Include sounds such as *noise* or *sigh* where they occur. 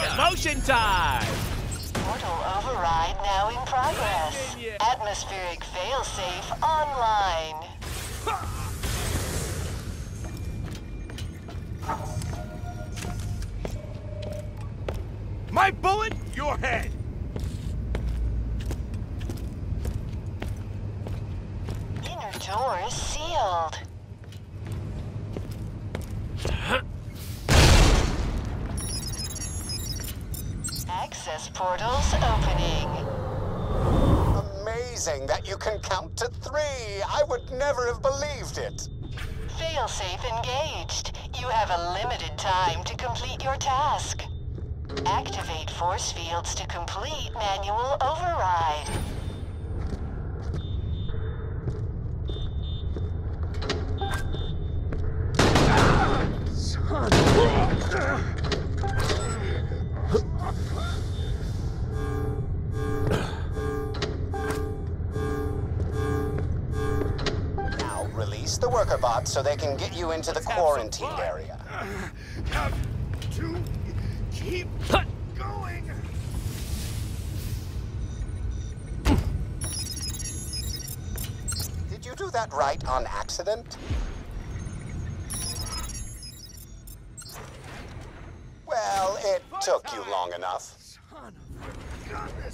Promotion time! Portal override now in progress. Atmospheric failsafe online. My bullet, your head! Inner door is sealed. Access portals opening. Amazing that you can count to three. I would never have believed it. Failsafe engaged. You have a limited time to complete your task. Activate force fields to complete manual override. Now release the worker bots so they can get you into the quarantined area. *sighs* Have to keep going! Did you do that right on accident? Well, it took you long enough. Son of a gun!